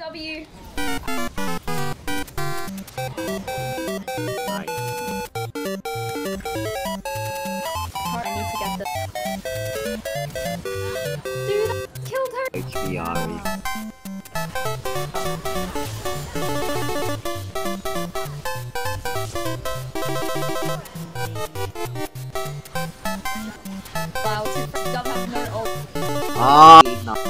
W. Nice. I need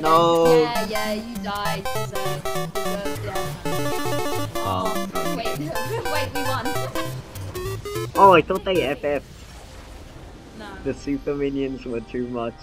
No. Yeah, yeah, you died. Deserved. Deserved, yeah. Oh, Wait, wait, we won. oh, I thought they FF. No. The super minions were too much.